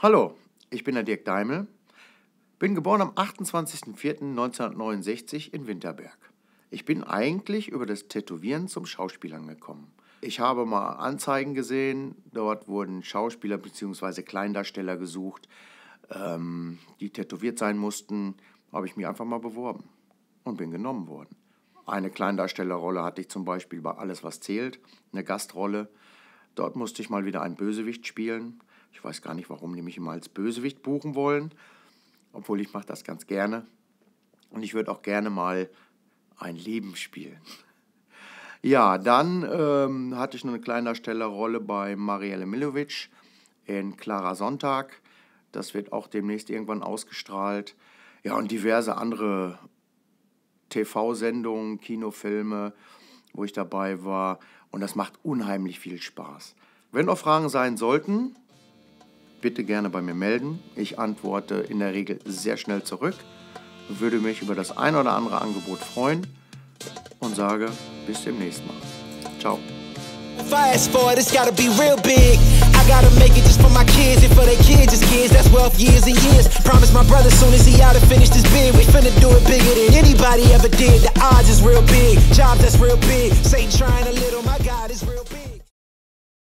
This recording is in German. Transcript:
Hallo, ich bin der Dirk Daimel, bin geboren am 28.04.1969 in Winterberg. Ich bin eigentlich über das Tätowieren zum Schauspielern gekommen. Ich habe mal Anzeigen gesehen, dort wurden Schauspieler bzw. Kleindarsteller gesucht, ähm, die tätowiert sein mussten, habe ich mich einfach mal beworben und bin genommen worden. Eine Kleindarstellerrolle hatte ich zum Beispiel bei Alles, was zählt, eine Gastrolle. Dort musste ich mal wieder einen Bösewicht spielen. Ich weiß gar nicht, warum die mich immer als Bösewicht buchen wollen, obwohl ich mache das ganz gerne. Und ich würde auch gerne mal ein Leben spielen. Ja, dann ähm, hatte ich noch eine kleine Stellerrolle bei Marielle Milovic in Clara Sonntag. Das wird auch demnächst irgendwann ausgestrahlt. Ja, und diverse andere TV-Sendungen, Kinofilme, wo ich dabei war. Und das macht unheimlich viel Spaß. Wenn noch Fragen sein sollten, bitte gerne bei mir melden. Ich antworte in der Regel sehr schnell zurück, würde mich über das ein oder andere Angebot freuen und sage bis demnächst mal. Ciao. Fast forward, it's gotta be real big. I gotta make it just for my kids and for their kids' kids. That's wealth years and years. Promise my brother soon as he out to finish this bid, we finna do it bigger than anybody ever did. The odds is real big, jobs that's real big. Satan trying